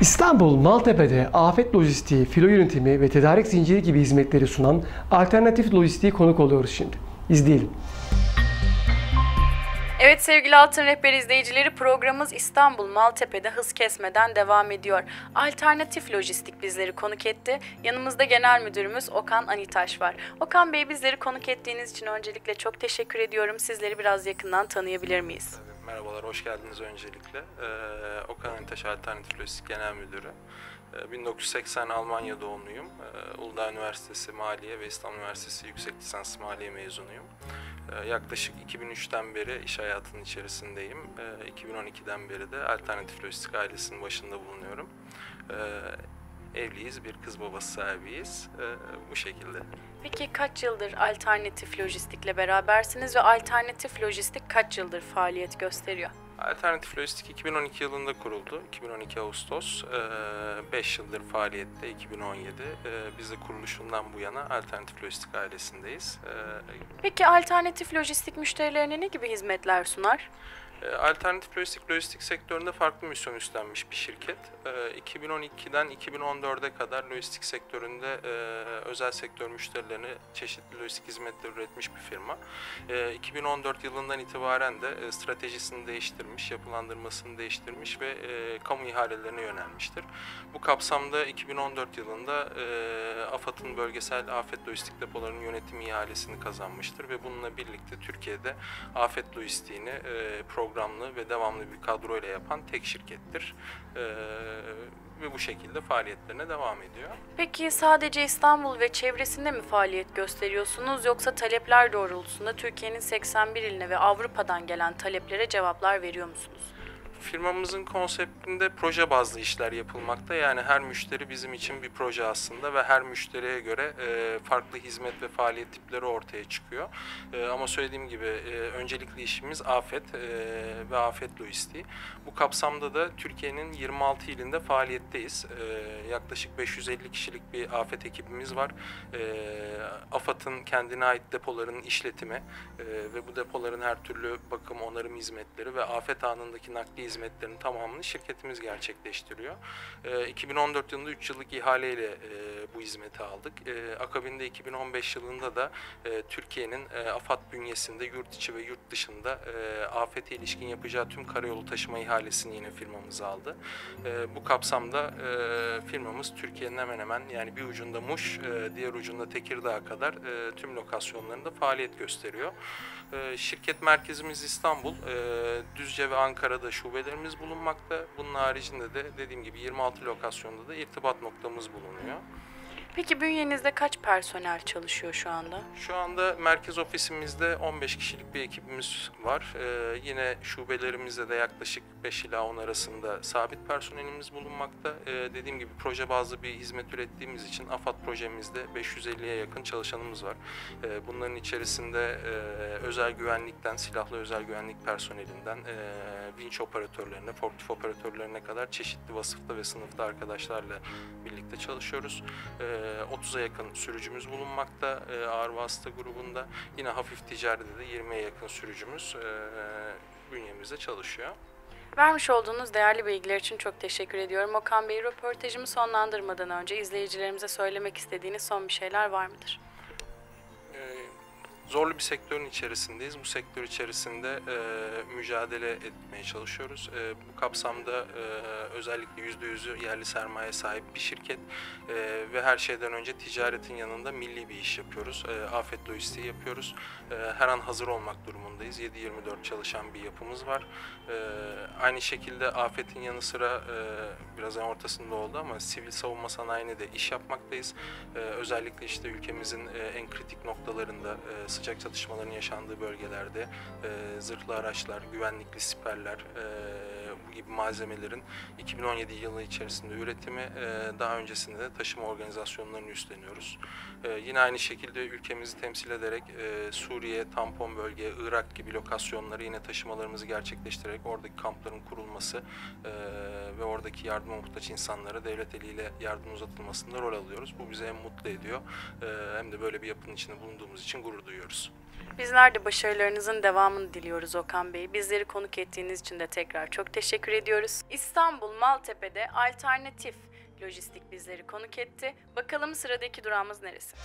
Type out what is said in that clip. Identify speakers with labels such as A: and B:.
A: İstanbul Maltepe'de afet lojistiği, filo yönetimi ve tedarik zinciri gibi hizmetleri sunan alternatif lojistiği konuk oluyoruz şimdi. İzleyelim.
B: Evet sevgili Altın Rehber izleyicileri programımız İstanbul Maltepe'de hız kesmeden devam ediyor. Alternatif Lojistik bizleri konuk etti. Yanımızda Genel Müdürümüz Okan Anitaş var. Okan Bey bizleri konuk ettiğiniz için öncelikle çok teşekkür ediyorum. Sizleri biraz yakından tanıyabilir miyiz?
C: Tabii, Merhabalar, hoş geldiniz öncelikle. Ee, Okan Anitaş Alternatif Lojistik Genel Müdürü. Ee, 1980 Almanya doğumluyum. Ee, Uludağ Üniversitesi Maliye ve İstanbul Üniversitesi Yüksek Lisans Maliye mezunuyum. Ee, yaklaşık 2003'ten beri iş hayatının içerisindeyim. Ee, 2012'den beri de Alternatif Lojistik ailesinin başında bulunuyorum. Ee, evliyiz, bir kız babası sahibiyiz. Ee, bu şekilde.
B: Peki kaç yıldır Alternatif Lojistik'le berabersiniz ve Alternatif Lojistik kaç yıldır faaliyet gösteriyor?
C: Alternatif Lojistik 2012 yılında kuruldu. 2012 Ağustos. 5 yıldır faaliyette 2017. Ee, Biz de kuruluşundan bu yana Alternatif Lojistik ailesindeyiz. Ee,
B: Peki Alternatif Lojistik müşterilerine ne gibi hizmetler sunar?
C: E, Alternatif lojistik, lojistik sektöründe farklı misyon üstlenmiş bir şirket. Ee, 2012'den 2014'e kadar lojistik sektöründe e, özel sektör müşterilerine çeşitli lojistik hizmetler üretmiş bir firma. Ee, 2014 yılından itibaren de e, stratejisini değiştirmiş, yapılandırmasını değiştirmiş ve e, kamu ihalelerine yönelmiştir. Bu kapsamda 2014 yılında AFAD'ın bölgesel afet lojistik depolarının yönetim ihalesini kazanmıştır ve bununla birlikte Türkiye'de afet lojistiğini e, programlı ve devamlı bir kadroyla yapan tek şirkettir. E, ve bu şekilde faaliyetlerine devam ediyor.
B: Peki sadece İstanbul ve çevresinde mi faaliyet gösteriyorsunuz yoksa talepler doğrultusunda Türkiye'nin 81 iline ve Avrupa'dan gelen taleplere cevaplar veriyor musunuz?
C: Firmamızın konseptinde proje bazlı işler yapılmakta. Yani her müşteri bizim için bir proje aslında ve her müşteriye göre e, farklı hizmet ve faaliyet tipleri ortaya çıkıyor. E, ama söylediğim gibi e, öncelikli işimiz afet e, ve afet lojistiği. Bu kapsamda da Türkiye'nin 26 ilinde faaliyetteyiz. E, yaklaşık 550 kişilik bir afet ekibimiz var. E, AFAD'ın kendine ait depolarının işletimi e, ve bu depoların her türlü bakım, onarım hizmetleri ve afet anındaki nakli hizmetlerinin tamamını şirketimiz gerçekleştiriyor. E, 2014 yılında 3 yıllık ihaleyle e, bu hizmeti aldık. E, akabinde 2015 yılında da e, Türkiye'nin e, AFAD bünyesinde yurt içi ve yurt dışında e, afete ilişkin yapacağı tüm karayolu taşıma ihalesini yine firmamız aldı. E, bu kapsamda e, firmamız Türkiye'nin hemen hemen yani bir ucunda Muş, e, diğer ucunda Tekirdağ'a kadar e, tüm lokasyonlarında faaliyet gösteriyor. E, şirket merkezimiz İstanbul, e, Düzce ve Ankara'da şubelerimiz bulunmakta. Bunun haricinde de dediğim gibi 26 lokasyonda da irtibat noktamız bulunuyor.
B: Peki bünyenizde kaç personel çalışıyor şu anda?
C: Şu anda merkez ofisimizde 15 kişilik bir ekibimiz var. Ee, yine şubelerimizde de yaklaşık 5 ila 10 arasında sabit personelimiz bulunmakta. Ee, dediğim gibi proje bazlı bir hizmet ürettiğimiz için AFAD projemizde 550'ye yakın çalışanımız var. Ee, bunların içerisinde e, özel güvenlikten, silahlı özel güvenlik personelinden, e, vinç operatörlerine, forklift operatörlerine kadar çeşitli vasıfta ve sınıfta arkadaşlarla birlikte çalışıyoruz. Ee, 30'a yakın sürücümüz bulunmakta e, ağır vasıta grubunda. Yine hafif ticaride de 20'ye yakın sürücümüz e, bünyemizde çalışıyor.
B: Vermiş olduğunuz değerli bilgiler için çok teşekkür ediyorum. Okan Bey, röportajımı sonlandırmadan önce izleyicilerimize söylemek istediğiniz son bir şeyler var mıdır?
C: E, zorlu bir sektörün içerisindeyiz. Bu sektör içerisinde e, mücadele etmeye çalışıyoruz. E, bu kapsamda e, özellikle %100'ü yerli sermaye sahip bir şirket e, ve her şeyden önce ticaretin yanında milli bir iş yapıyoruz. E, afet lojistiği yapıyoruz. E, her an hazır olmak durumundayız. 7-24 çalışan bir yapımız var. E, aynı şekilde afetin yanı sıra e, biraz en ortasında oldu ama sivil savunma sanayine de iş yapmaktayız. E, özellikle işte ülkemizin e, en kritik noktalarında e, sıcak çatışmaların yaşandığı bölgelerde e, zırhlı araçlar, güvenlikli siperler, e, gibi malzemelerin 2017 yılı içerisinde üretimi, e, daha öncesinde de taşıma organizasyonlarını üstleniyoruz. E, yine aynı şekilde ülkemizi temsil ederek e, Suriye, tampon bölge, Irak gibi lokasyonları yine taşımalarımızı gerçekleştirerek oradaki kampların kurulması ve oradaki yardıma muhtaç insanlara devlet eliyle yardım uzatılmasında rol alıyoruz. Bu bizi hem mutlu ediyor hem de böyle bir yapının içinde bulunduğumuz için gurur duyuyoruz.
B: Bizler de başarılarınızın devamını diliyoruz Okan Bey. Bizleri konuk ettiğiniz için de tekrar çok teşekkür ediyoruz. İstanbul Maltepe'de alternatif lojistik bizleri konuk etti. Bakalım sıradaki durağımız neresi?